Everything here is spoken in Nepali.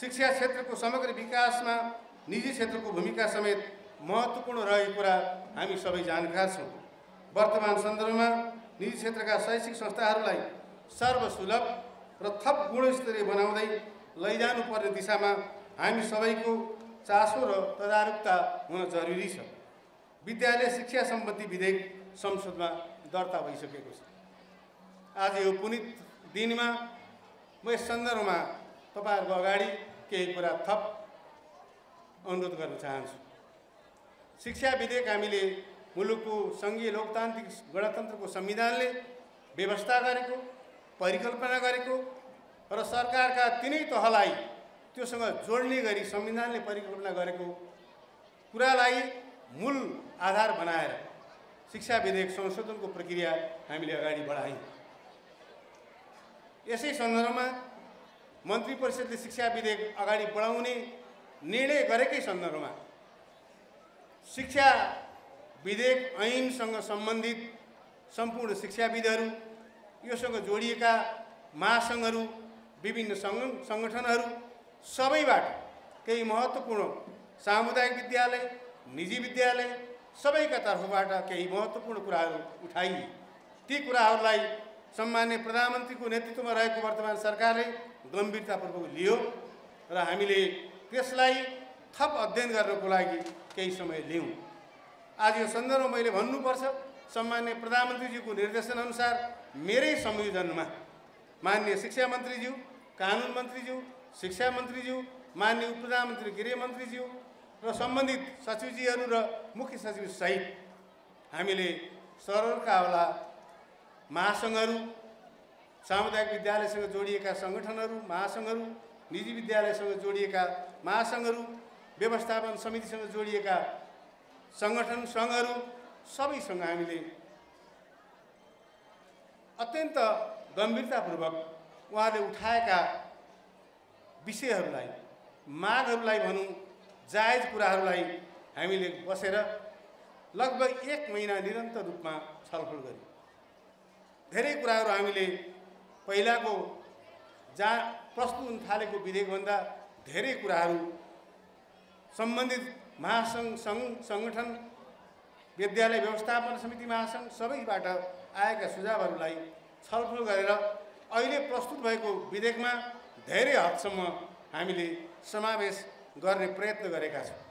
शिक्षा क्षेत्रको समग्र विकासमा निजी क्षेत्रको भूमिका समेत महत्त्वपूर्ण रहेको कुरा हामी सबै जानकार छौँ। वर्तमान सन्दर्भमा निजी क्षेत्रका शैक्षिक संस्थाहरूलाई सर्वसुलभ र थप गुणस्तरीय बनाउँदै लैजानुपर्ने दिशामा हामी सबैको चासो र तदारुकता हुन जरुरी छ। विद्यालय शिक्षा सम्बन्धी विधेयक संसदमा दर्ता भइसकेको छ। आज यो पुनित दिनमा म यस सन्दर्भमा तपाईँहरूको अगाडि केही कुरा थप अनुरोध गर्न चाहन्छु। शिक्षा विधेयक हामीले मुलुकको सङ्घीय लोकतान्त्रिक गणतन्त्रको संविधानले व्यवस्था गरेको परिकल्पना गरेको र सरकारका तिनै तहलाई त्योसँग जोड्ने गरी संविधानले परिकल्पना गरेको कुरालाई मूल आधार बनाएर शिक्षा विधेयक संशोधनको प्रक्रिया हामीले अगाडि बढायौँ। यसै सन्दर्भमा मन्त्री परिषदले शिक्षा विधेयक अगाडि बढाउने निर्णय गरेकै सन्दर्भमा शिक्षा विधेयक ऐनसँग सम्बन्धित सम्पूर्ण शिक्षाविदहरू योसँग जोडिएका महासङ्घहरू विभिन्न सङ्ग सङ्गठनहरू सबैबाट केही महत्त्वपूर्ण सामुदायिक विद्यालय निजी विद्यालय सबैका तर्फबाट केही महत्त्वपूर्ण कुराहरू उठाइए ती कुराहरूलाई सम्मान्य प्रधानमन्त्रीको नेतृत्वमा रहेको वर्तमान सरकारले गम्भीरतापूर्वक लियो र हामीले त्यसलाई थप अध्ययन गर्नको लागि केही समय लियौँ। आज यो सन्दर्भमा मैले भन्नुपर्छ सम्मान्य प्रधानमन्त्रीज्यूको निर्देशनअनुसार मेरै संयोजनमा मान्य शिक्षा मन्त्रीज्यू कानुन मन्त्रीज्यू शिक्षा मन्त्रीज्यू मान्य उप प्रधानमन्त्री गृहमन्त्रीज्यू र सम्बन्धित सचिवजीहरू र मुख्य सचिवसहित हामीले सरकारवाला महासङ्घहरू सामुदायिक विद्यालयसँग जोडिएका सङ्गठनहरू महासङ्घहरू निजी विद्यालयसँग जोडिएका महासङ्घहरू व्यवस्थापन समितिसँग जोडिएका सङ्गठन सङ्घहरू सबैसँग हामीले अत्यन्त गम्भीरतापूर्वक उहाँले उठाएका विषयहरूलाई मागहरूलाई भनौँ जायज कुराहरूलाई हामीले बसेर लगभग एक महिना निरन्तर रूपमा छलफल गऱ्यौँ। धेरै कुराहरू हामीले पहिलाको जहाँ प्रस्तुत हुन थालेको विधेयकभन्दा धेरै कुराहरू सम्बन्धित महासङ्घ सङ्घ सङ्गठन विद्यालय व्यवस्थापन समिति महासङ्घ सबैबाट आएका सुझावहरूलाई छलफल गरेर अहिले प्रस्तुत भएको विधेयकमा धेरै हदसम्म हामीले समावेश गर्ने प्रयत्न गरेका छौँ।